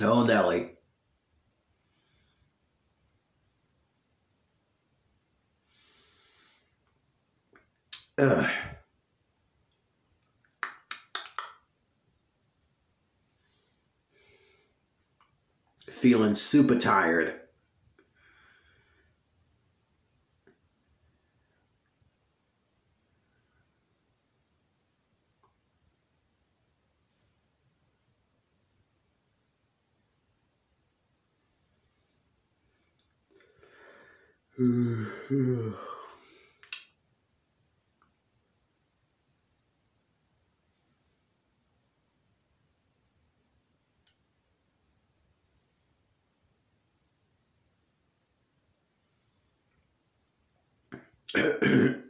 so Nelly. Ugh. Feeling super tired. Uh,